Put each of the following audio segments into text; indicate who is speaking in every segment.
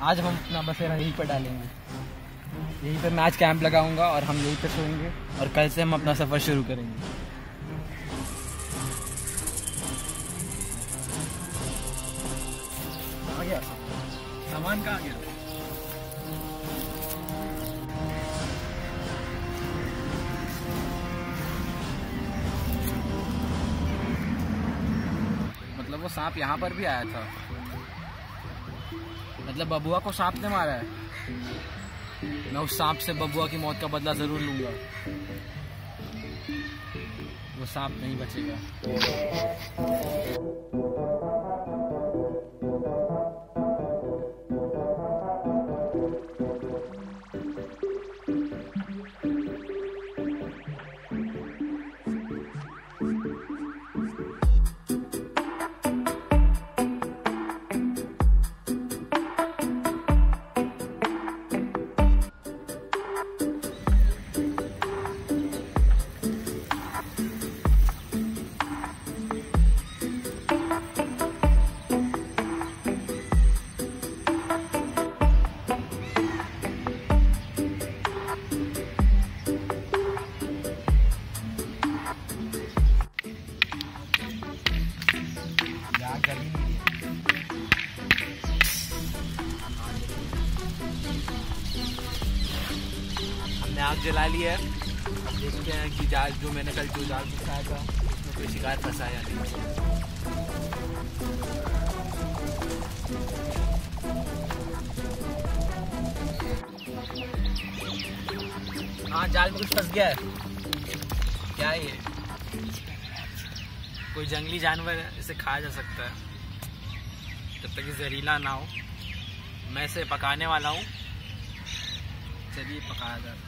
Speaker 1: आज हम अपना बसेरा यहीं पर डालेंगे। यहीं पर मैं आज कैंप लगाऊँगा और हम यहीं पर सोएँगे और कल से हम अपना सफ़र शुरू करेंगे। सामान कहाँ गया? मतलब वो सांप यहाँ पर भी आया था। मतलब बबुआ को सांप ने मारा है। मैं उस सांप से बबुआ की मौत का बदला ज़रूर लूँगा। वो सांप नहीं बचेगा। हमने आग जला ली है। अब देखते हैं कि जाल, जो मैंने कल जो जाल फंसाया था, उसमें कोई शिकायत फंसाया नहीं हाँ। जाल में कुछ फंस गया है। क्या है ये? कोई जंगली जानवर इसे खाया जा सकता है। जब तक जहरीला ना हो, मैं इसे पकाने वाला हूँ। चलिए, पकाया जाए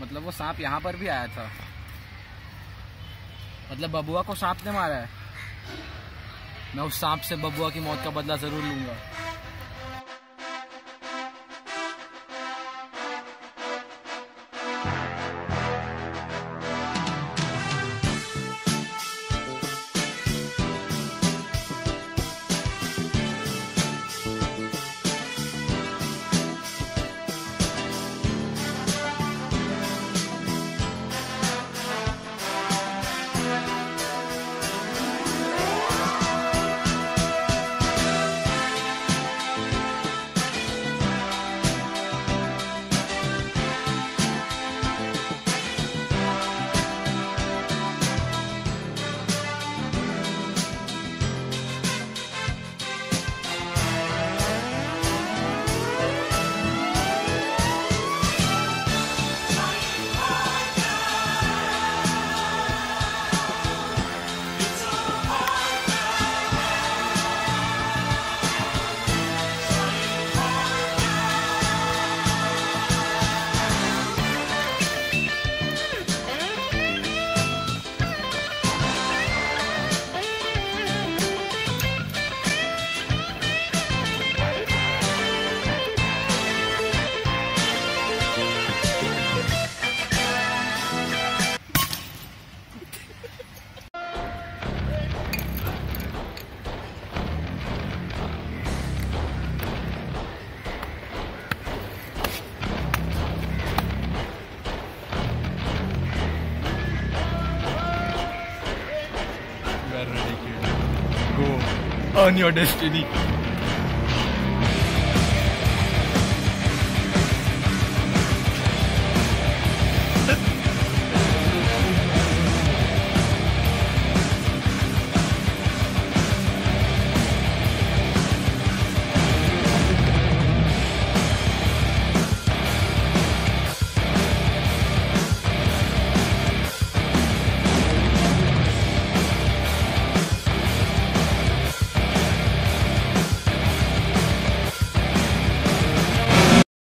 Speaker 1: मतलब वो सांप यहाँ पर भी आया था। मतलब बबुआ को सांप ने मारा है। मैं उस सांप से बबुआ की मौत का बदला ज़रूर लूँगा।
Speaker 2: on your destiny.